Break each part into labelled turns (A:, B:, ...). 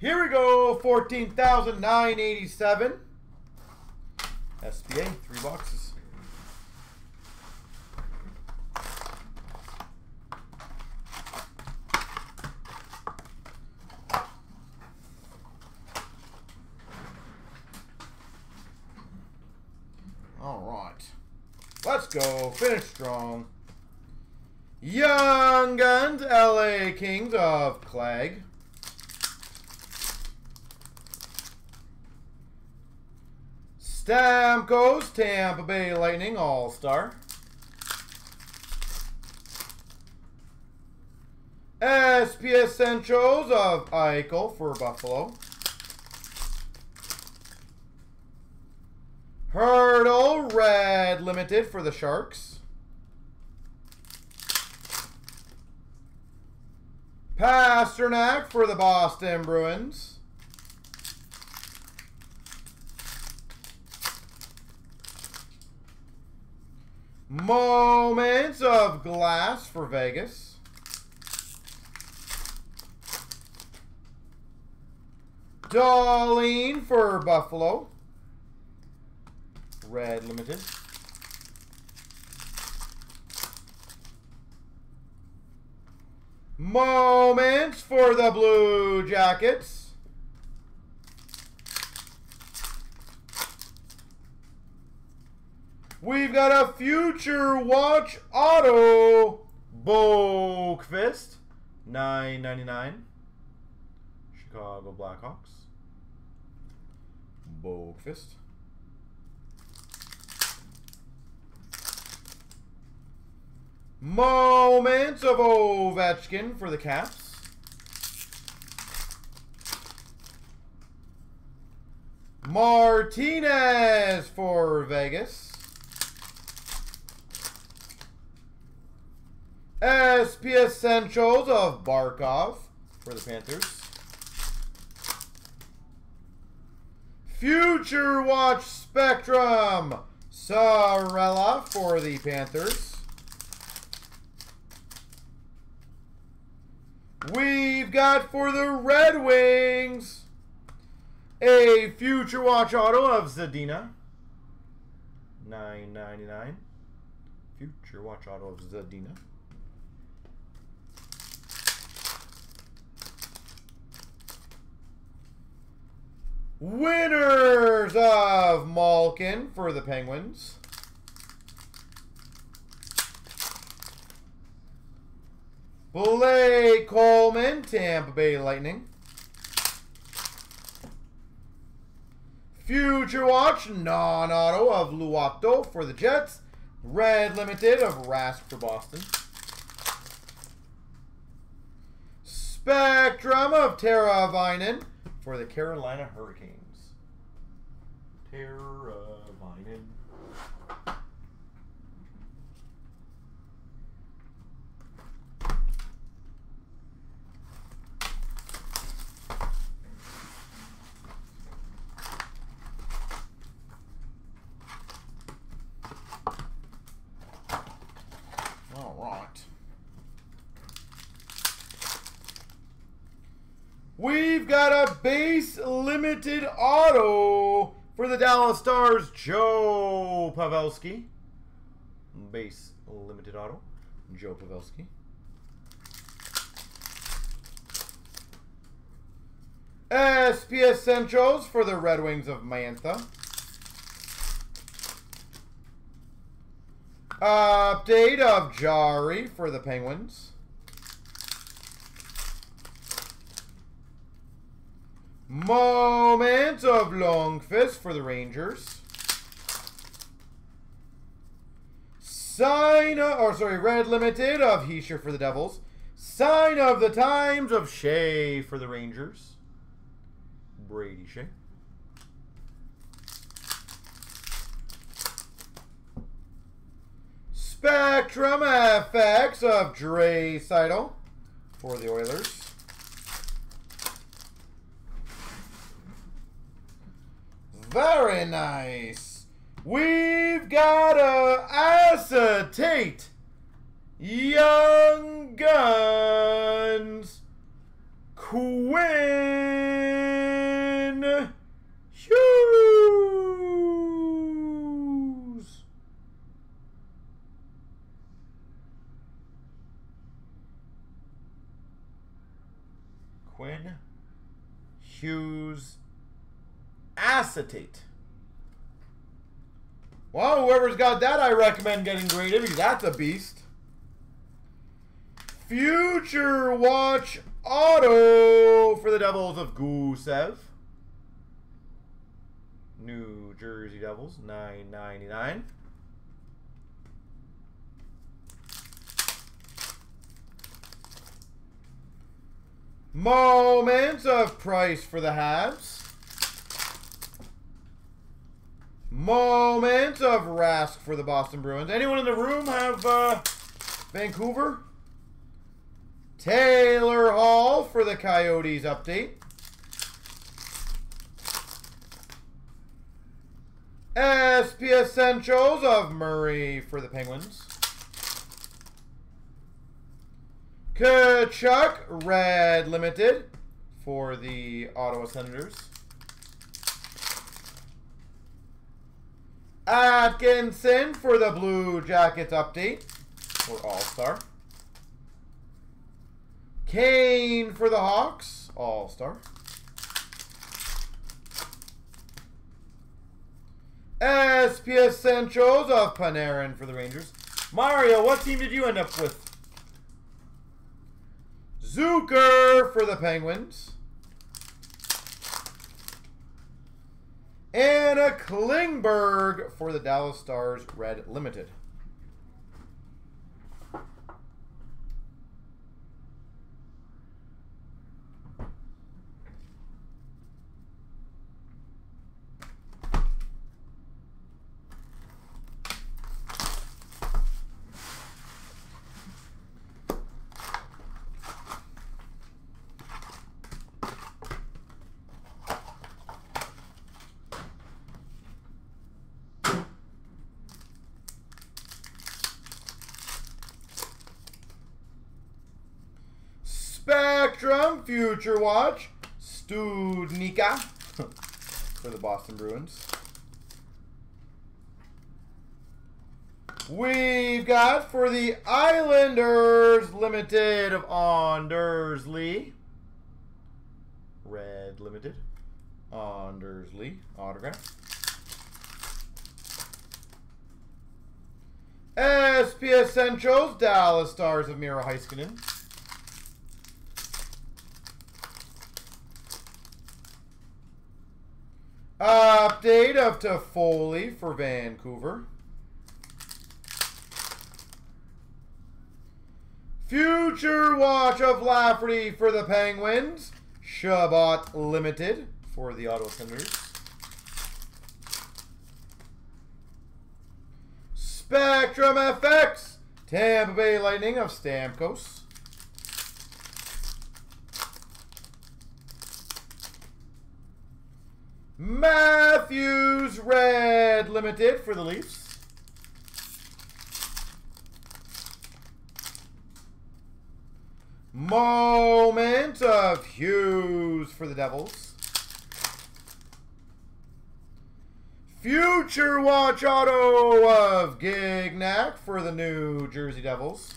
A: Here we go, 14,987. SBA, three boxes. All right. Let's go. Finish strong. Young Guns, LA Kings of Clague. Stamkos, Tampa Bay Lightning All-Star. SPS Essentials of Eichel for Buffalo. Hertl Red Limited for the Sharks. Pastrnak for the Boston Bruins. Moments of Glass for Vegas. Dahlin for Buffalo. Red Limited. Moments for the Blue Jackets. We've got a Future Watch Auto ninety nine. Chicago Blackhawks. Boqvist. Moments of Ovechkin for the Caps. Martinez for Vegas. SP Essentials of Barkov for the Panthers. Future Watch Spectrum Saarela for the Panthers. We've got for the Red Wings a Future Watch Auto of Zadina. Nine ninety nine. Future Watch Auto of Zadina. Winners of Malkin for the Penguins. Blake Coleman, Tampa Bay Lightning. Future Watch, non-auto of Luato for the Jets. Red Limited of Rask for Boston. Spectrum of Teravainen for the Carolina Hurricanes. Tara Vinen. All right. We've got a base limited auto for the Dallas Stars, Joe Pavelski. Base limited auto, Joe Pavelski. SP Essentials for the Red Wings of Mantha. Update of Jarry for the Penguins. Moment of Lundqvist for the Rangers. Sign of, or sorry, Red Limited of Hischier for the Devils. Sign of the Times of Skjei for the Rangers. Brady Skjei. Spectrum FX of Draisaitl for the Oilers. Very nice. We've got a acetate. Young Guns. Quinn Hughes. Quinn Hughes acetate. Well, whoever's got that, I recommend getting graded because that's a beast. Future Watch Auto for the Devils of Gusev. New Jersey Devils, nine ninety nine. Moments of price for the Habs. Moment of Rask for the Boston Bruins. Anyone in the room have uh, Vancouver? Taylor Hall for the Coyotes update. SP Essentials of Murray for the Penguins. Tkachuk Red Limited for the Ottawa Senators. Atkinson for the Blue Jackets update for All-Star. Kane for the Hawks, All-Star. SPS Essentials of Panarin for the Rangers. Mario, what team did you end up with? Zucker for the Penguins. And a Klingberg for the Dallas Stars Red Limited. Spectrum Future Watch Studnicka for the Boston Bruins. We've got for the Islanders Limited of Anders Lee. Red Limited. Anders Lee autograph. SP Essentials Dallas Stars of Miro Heiskanen. Update of Toffoli for Vancouver. Future Watch of Lafferty for the Penguins. Chabot Limited for the Ottawa Senators. Spectrum FX. Tampa Bay Lightning of Stamkos. Matthews Red Limited for the Leafs. Moment of Hughes for the Devils. Future Watch Auto of Gignac for the New Jersey Devils.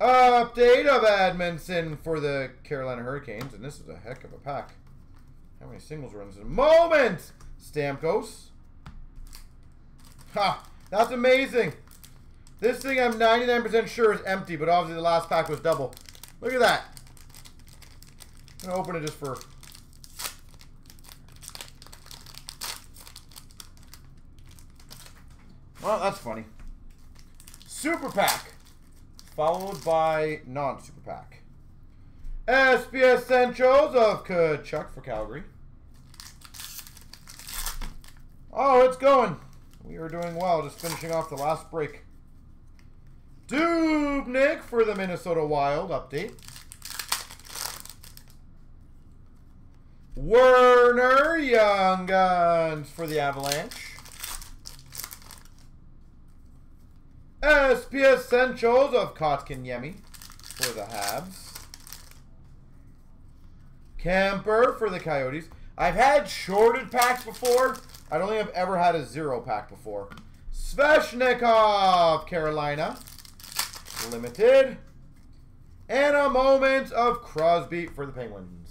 A: Update of Edmundson for the Carolina Hurricanes. And this is a heck of a pack. How many singles runs in a moment? Stamkos. Ha! That's amazing. This thing I'm 99% sure is empty, but obviously the last pack was double. Look at that. I'm going to open it just for... Well, that's funny. Super pack followed by non-super pack. SP Essentials of Tkachuk for Calgary. Oh, it's going. We are doing well, just finishing off the last break. Dubnyk for the Minnesota Wild update. Werner Young Guns for the Avalanche. SP Essentials of Kotkaniemi for the Habs. Kuemper for the Coyotes. I've had shorted packs before. I don't think I've ever had a zero pack before. Svechnikov, Carolina. Limited. And a moment of Crosby for the Penguins.